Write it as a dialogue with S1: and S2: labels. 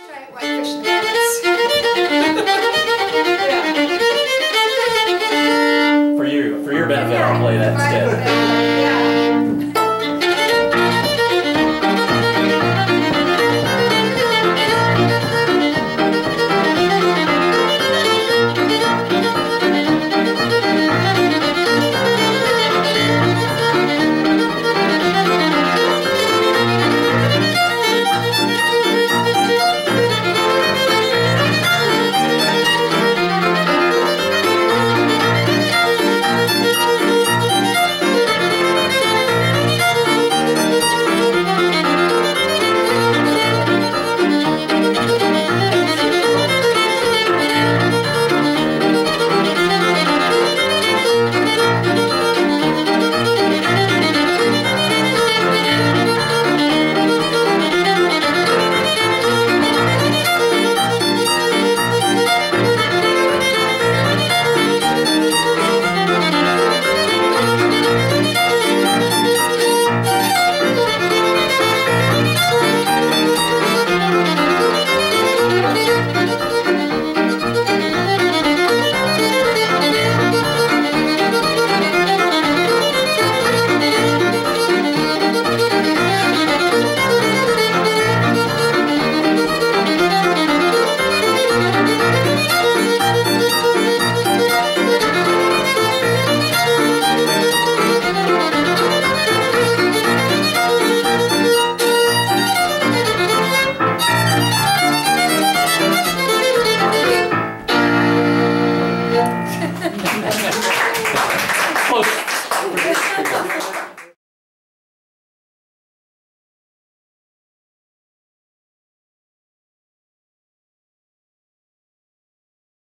S1: For you, for your benefit, I'll play that instead.